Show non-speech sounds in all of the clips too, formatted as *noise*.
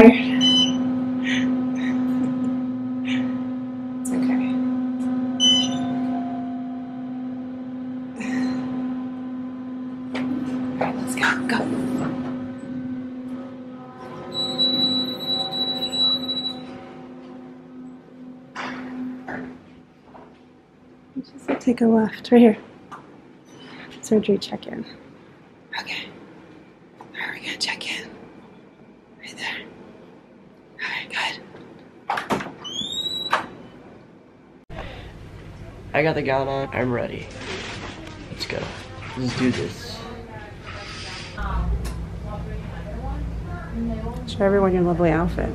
tired. it's okay. Alright, let's go. Go. Just take a left right here. Surgery check in. Okay. Alright, we're gonna check in. Right there. Alright, good. I got the gown on. I'm ready. Let's go. Let's do this. Show everyone your lovely outfit. *laughs*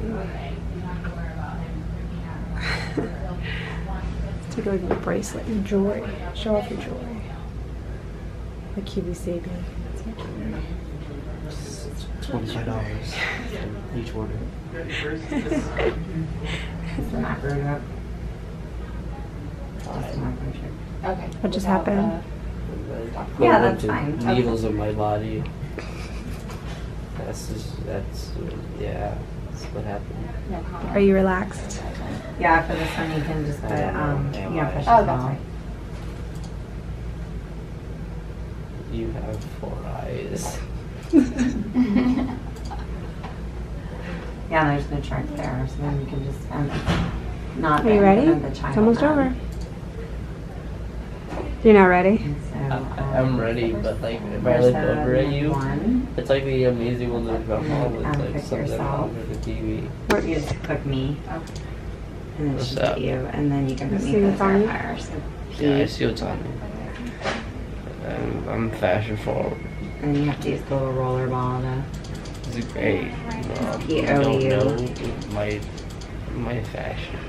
Take a look at your bracelet, your jewelry. Show off your jewelry. The QVC baby. That's my jewelry. Twenty-five dollars each order. Okay. What just happened? Yeah, that's Put fine. Needles in my body. That's just that's yeah. That's what happened. No comment. Are you relaxed? Yeah, for this one you can just put, um, Am you know, I? push Oh, it that's down. right. You have four eyes. *laughs* Yeah, there's no chart there, so then you can just, um, not. Are you ready? the It's almost one. over. You're not ready? So, I, um, I'm ready, but like if I look over at you, One, it's like the amazing one that my mom was Um, like something yourself. on the TV. where you just click me, and then What's she's up? you, and then you can put You me see the what's on so Yeah, I P, see what's on me. I'm, I'm fashion forward. And then you have to use the little roller ball to, It's great. Um, P I don't know my my fashion.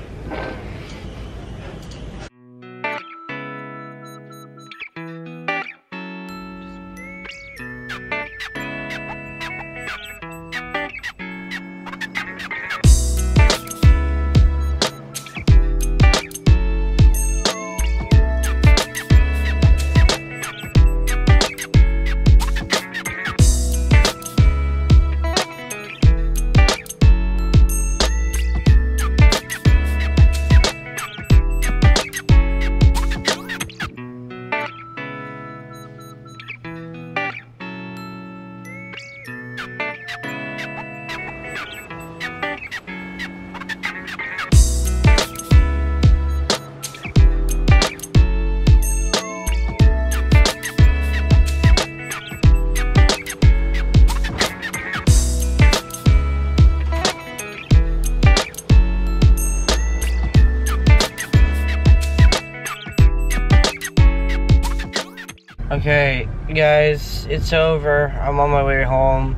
Okay, guys, it's over. I'm on my way home.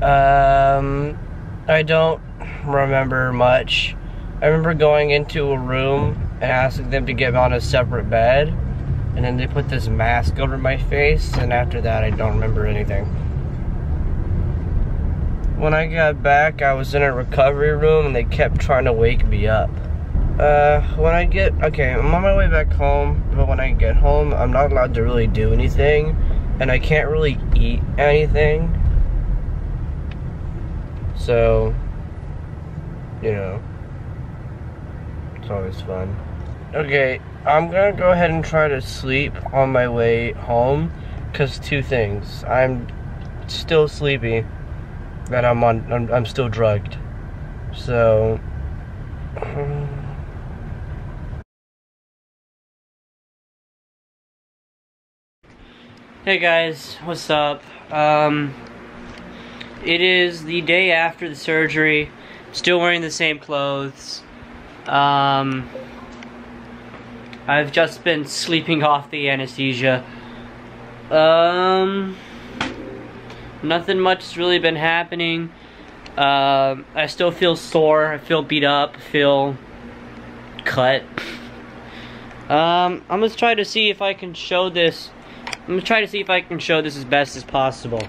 Um, I don't remember much. I remember going into a room and asking them to get me on a separate bed, and then they put this mask over my face, and after that, I don't remember anything. When I got back, I was in a recovery room, and they kept trying to wake me up. Uh, when I get, okay, I'm on my way back home, but when I get home, I'm not allowed to really do anything, and I can't really eat anything. So, you know, it's always fun. Okay, I'm gonna go ahead and try to sleep on my way home, cause two things. I'm still sleepy, and I'm on, I'm, I'm still drugged. So, *clears throat* Hey guys, what's up? Um, it is the day after the surgery. Still wearing the same clothes. Um, I've just been sleeping off the anesthesia. Um, nothing much has really been happening. Um, I still feel sore. I feel beat up. I feel cut. Um, I'm gonna try to see if I can show this. I'm gonna try to see if I can show this as best as possible.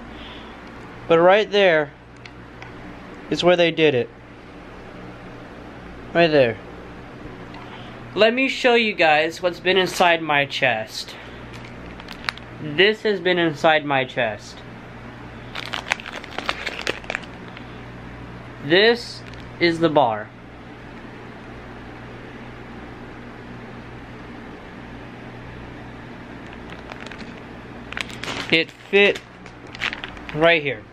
But right there is where they did it. Right there. Let me show you guys what's been inside my chest. This has been inside my chest. This is the bar. It fit right here.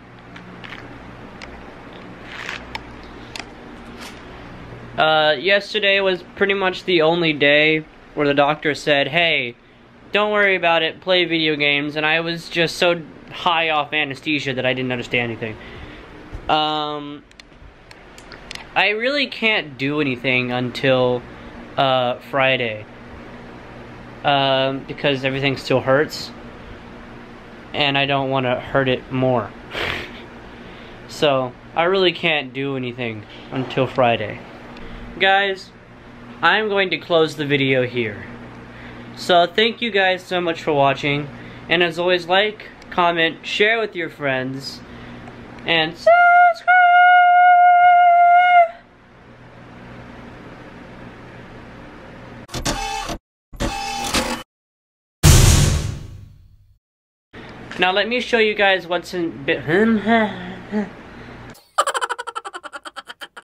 Uh, yesterday was pretty much the only day where the doctor said, hey, don't worry about it, play video games, and I was just so high off anesthesia that I didn't understand anything. Um, I really can't do anything until uh, Friday. Um, because everything still hurts. And I don't want to hurt it more. so, I really can't do anything until Friday. Guys, I'm going to close the video here. So, thank you guys so much for watching. And as always, like, comment, share with your friends, and subscribe! Now let me show you guys what's in *laughs* *laughs*